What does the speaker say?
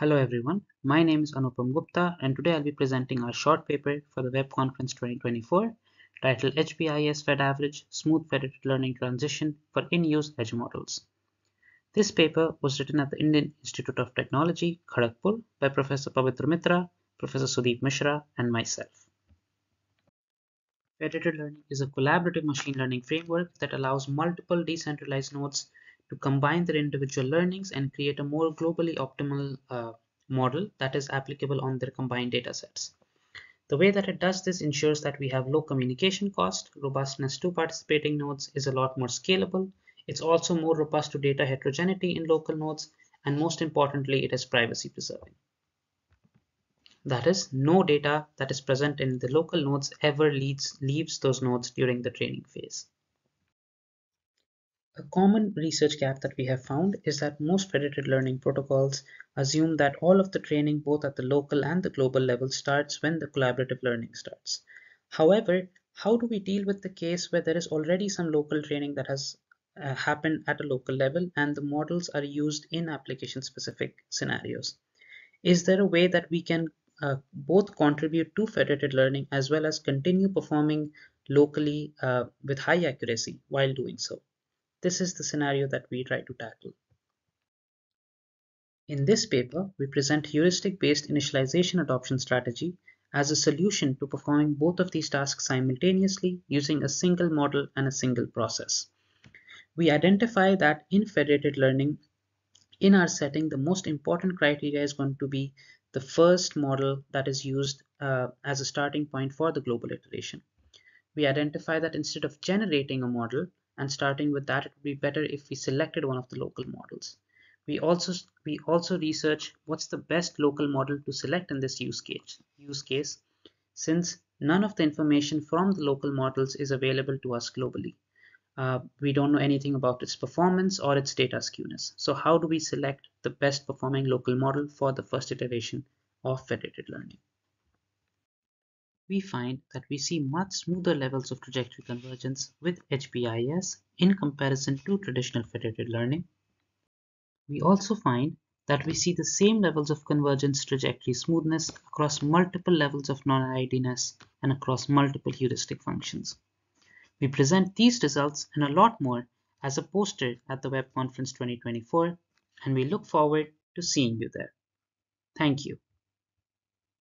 Hello everyone, my name is Anupam Gupta and today I'll be presenting our short paper for the Web Conference 2024 titled HBIAS Fed Average Smooth Federated Learning Transition for In-Use Edge Models. This paper was written at the Indian Institute of Technology, Kharagpur by Professor Pabitra Mitra, Professor Sudip Misra and myself. Federated learning is a collaborative machine learning framework that allows multiple decentralized nodes to combine their individual learnings and create a more globally optimal uh, model that is applicable on their combined data sets. The way that it does this ensures that we have low communication cost, robustness to participating nodes is a lot more scalable, it's also more robust to data heterogeneity in local nodes, and most importantly, it is privacy preserving. That is, no data that is present in the local nodes ever leads, leaves those nodes during the training phase. A common research gap that we have found is that most federated learning protocols assume that all of the training both at the local and the global level starts when the collaborative learning starts. However, how do we deal with the case where there is already some local training that has uh, happened at a local level and the models are used in application specific scenarios? Is there a way that we can uh, both contribute to federated learning as well as continue performing locally uh, with high accuracy while doing so. This is the scenario that we try to tackle. In this paper, we present heuristic-based initialization adoption strategy as a solution to performing both of these tasks simultaneously using a single model and a single process. We identify that in federated learning, in our setting, the most important criteria is going to be the first model that is used uh, as a starting point for the global iteration. We identify that instead of generating a model and starting with that, it would be better if we selected one of the local models. We also we also research what's the best local model to select in this use case. Use case, since none of the information from the local models is available to us globally. Uh, we don't know anything about its performance or its data skewness. So how do we select the best performing local model for the first iteration of federated learning? We find that we see much smoother levels of trajectory convergence with HBIAS in comparison to traditional federated learning. We also find that we see the same levels of convergence trajectory smoothness across multiple levels of non-IIDness and across multiple heuristic functions. We present these results and a lot more as a poster at the Web Conference 2024 and we look forward to seeing you there. Thank you.